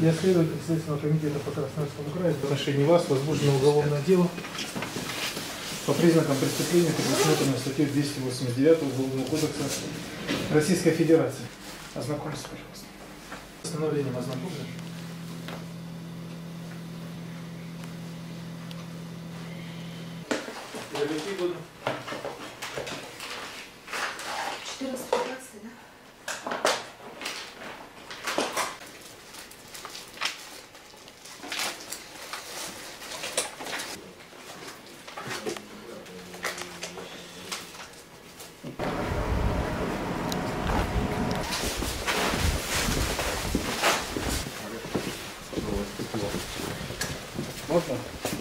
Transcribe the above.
Я следователь Следственного комитета по Красноярскому краю в отношении вас возбуждено уголовное дело по признакам преступления, предусмотренного статьей 289 Уголовного кодекса Российской Федерации. Ознакомьтесь, пожалуйста. Постановлением ознакомлен. Я буду. 14 Vamos lá.